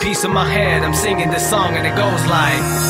piece of my head. I'm singing this song and it goes like.